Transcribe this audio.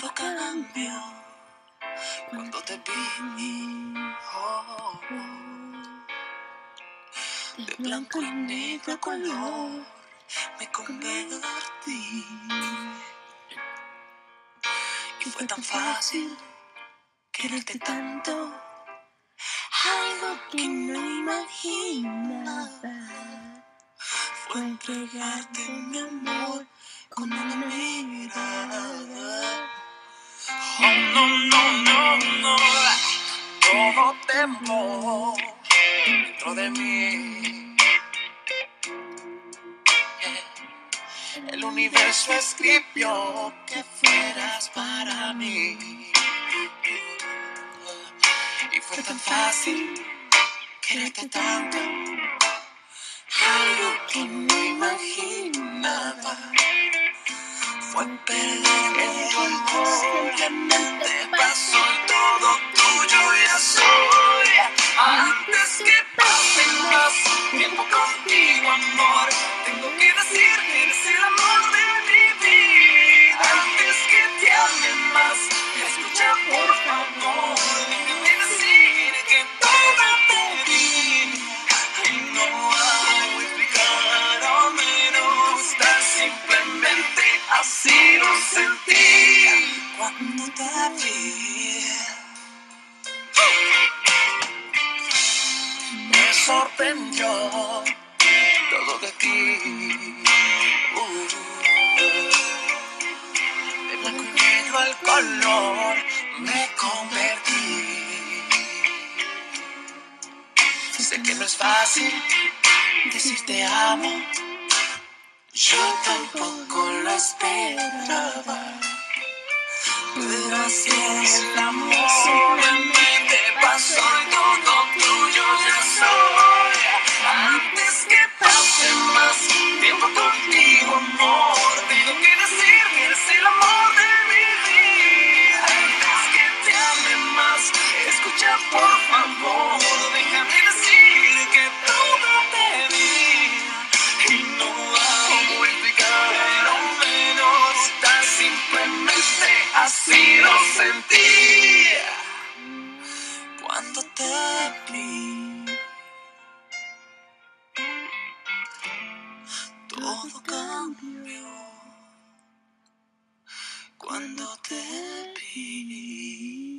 Todo cambió cuando te vi. Oh, De blanco y negro color me convertí. Y fue tan fácil quererte tanto. Algo que no imaginaba fue entregarte mi amor con una mirada. Oh, no, no, no, no. Todo tembló dentro de mí. El universo escribió que fueras para mí. Y fue tan fácil quererte tanto. Algo que no imaginaba fue Simplemente pasó y todo tuyo ya soy. Antes que pase más tiempo contigo, amor, tengo que decir que eres el amor de mi vida. Antes que te ame más, escucha por favor. Déjame decir que todo te di. Y no hago Me sorprendió todo de ti. De blanco y negro al color me convertí. Sé que no es fácil decir te amo. Yo tampoco lo esperaba. Pero así es cuando te vi. Todo cambió cuando te vi.